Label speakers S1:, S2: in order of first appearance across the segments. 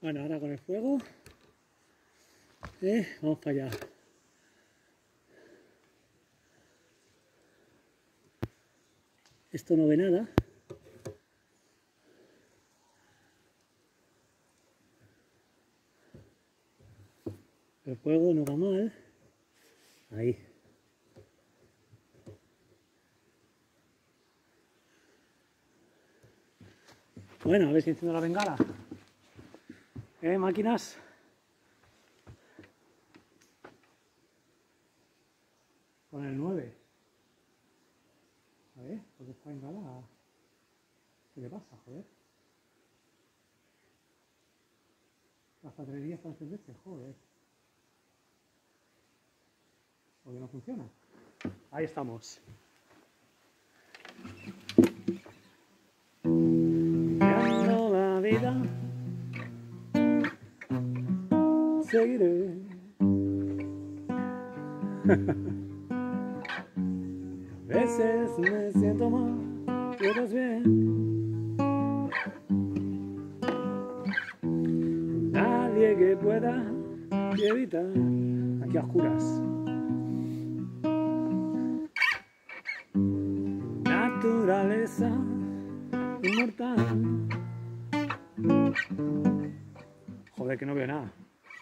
S1: Bueno, ahora con el fuego. Eh, vamos para allá. Esto no ve nada. El fuego no va mal. Ahí. Bueno, a ver si enciendo la bengala. ¿Eh, máquinas? Con el 9. A ver, porque esta bengala... ¿Qué le pasa, joder? Hasta tres días para encenderse, joder. ¿Por qué no funciona? Ahí estamos. Seguiré. A veces me siento mal y otras bien. Nadie que pueda evitar aquí a oscuras. Naturaleza inmortal. Joder, que no veo nada.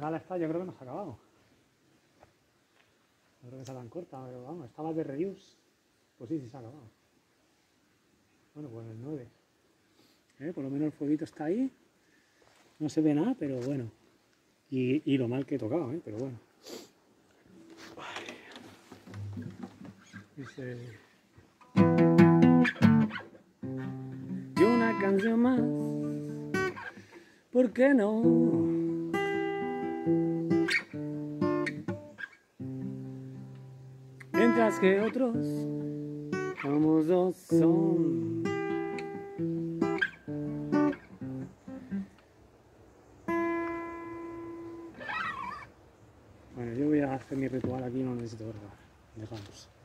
S1: bengala esta yo creo que no se ha acabado. No creo que sea tan corta, pero vamos, estaba de reuse. Pues sí, sí se ha acabado. Bueno, pues el 9. Eh, Por lo menos el fueguito está ahí. No se ve nada, pero bueno. Y, y lo mal que he tocado, ¿eh? pero bueno. Dice... Y una canción más. ¿Por qué no? Mientras que otros como dos son. Bueno, yo voy a hacer mi ritual aquí, no necesito verlo. Dejamos.